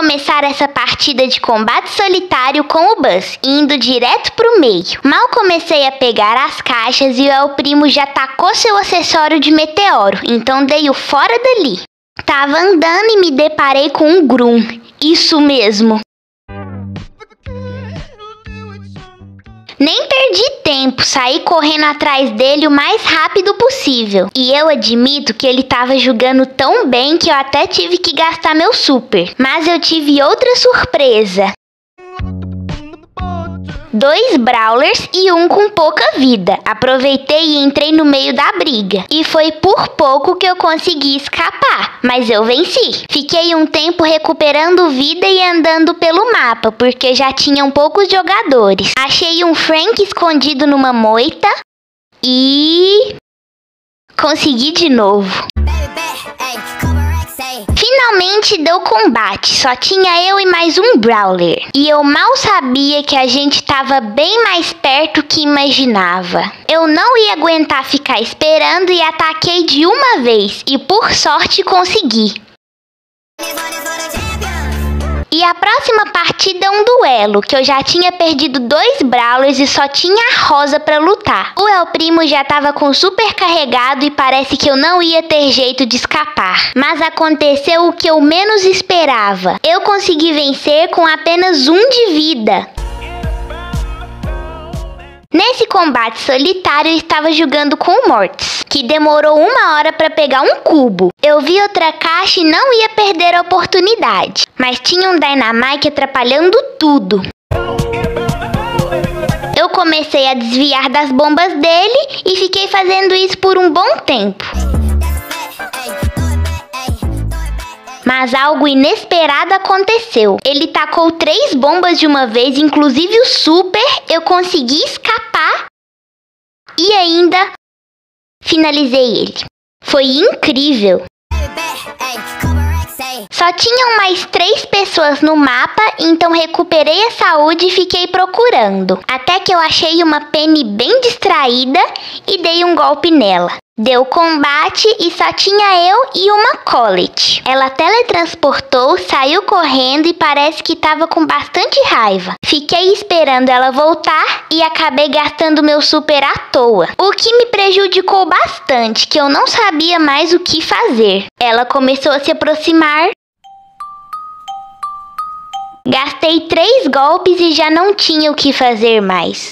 começar essa partida de combate solitário com o Buzz, indo direto pro meio. Mal comecei a pegar as caixas e o El Primo já tacou seu acessório de meteoro, então dei o fora dali. Tava andando e me deparei com um Grum. Isso mesmo. Nem perdi tempo, saí correndo atrás dele o mais rápido possível. E eu admito que ele tava jogando tão bem que eu até tive que gastar meu super. Mas eu tive outra surpresa dois brawlers e um com pouca vida. Aproveitei e entrei no meio da briga. E foi por pouco que eu consegui escapar, mas eu venci. Fiquei um tempo recuperando vida e andando pelo mapa, porque já tinham poucos jogadores. Achei um Frank escondido numa moita e. Consegui de novo. Finalmente deu combate, só tinha eu e mais um Brawler. E eu mal sabia que a gente tava bem mais perto que imaginava. Eu não ia aguentar ficar esperando e ataquei de uma vez, e por sorte consegui. E a próxima partida é um duelo, que eu já tinha perdido dois Brawlers e só tinha a Rosa para lutar. O El Primo já tava com super carregado e parece que eu não ia ter jeito de escapar. Mas aconteceu o que eu menos esperava. Eu consegui vencer com apenas um de vida. Nesse combate solitário, estava jogando com o Mortis, que demorou uma hora para pegar um cubo. Eu vi outra caixa e não ia perder a oportunidade, mas tinha um Dynamite atrapalhando tudo. Eu comecei a desviar das bombas dele e fiquei fazendo isso por um bom tempo. Mas algo inesperado aconteceu. Ele tacou três bombas de uma vez, inclusive o super. Eu consegui escapar e ainda finalizei ele. Foi incrível. Só tinham mais três pessoas no mapa, então recuperei a saúde e fiquei procurando. Até que eu achei uma Penny bem distraída e dei um golpe nela. Deu combate e só tinha eu e uma Colette. Ela teletransportou, saiu correndo e parece que estava com bastante raiva. Fiquei esperando ela voltar e acabei gastando meu super à toa, o que me prejudicou bastante, que eu não sabia mais o que fazer. Ela começou a se aproximar. Gastei três golpes e já não tinha o que fazer mais.